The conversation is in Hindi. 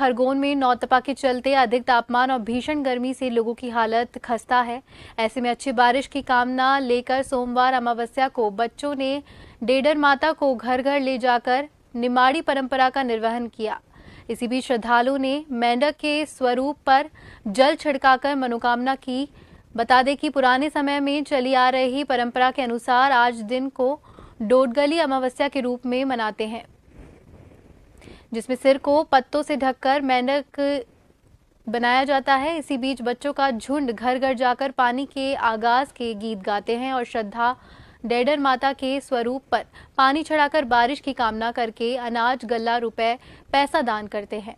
खरगोन में नौतपा के चलते अधिक तापमान और भीषण गर्मी से लोगों की हालत खस्ता है। ऐसे में अच्छी बारिश की कामना लेकर सोमवार अमावस्या को बच्चों ने डेडर माता को घर घर ले जाकर निमाड़ी परंपरा का निर्वहन किया। इसी बीच श्रद्धालुओं ने मेंढक के स्वरूप पर जल छिड़काकर मनोकामना की। बता दें कि पुराने समय में चली आ रही परंपरा के अनुसार आज दिन को डोडगली अमावस्या के रूप में मनाते हैं। जिसमें सिर को पत्तों से ढककर मेंढक बनाया जाता है। इसी बीच बच्चों का झुंड घर घर जाकर पानी के आगाज़ के गीत गाते हैं और श्रद्धा डेडर माता के स्वरूप पर पानी चढ़ाकर बारिश की कामना करके अनाज गल्ला रुपए पैसा दान करते हैं।